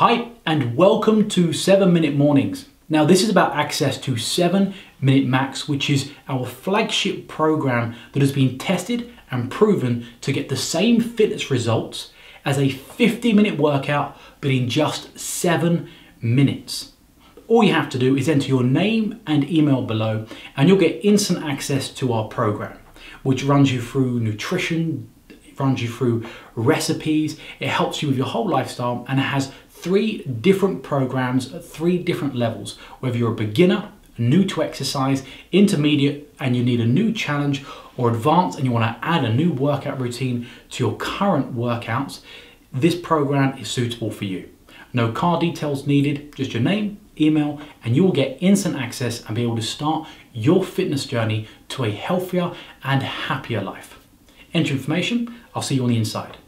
Hi, and welcome to 7 Minute Mornings. Now, this is about access to 7 Minute Max, which is our flagship program that has been tested and proven to get the same fitness results as a 50 minute workout, but in just 7 minutes. All you have to do is enter your name and email below, and you'll get instant access to our program, which runs you through nutrition, runs you through recipes, it helps you with your whole lifestyle, and it has three different programs at three different levels. Whether you're a beginner, new to exercise, intermediate, and you need a new challenge, or advanced and you want to add a new workout routine to your current workouts, this program is suitable for you. No card details needed, just your name, email, and you will get instant access and be able to start your fitness journey to a healthier and happier life. Enter information, I'll see you on the inside.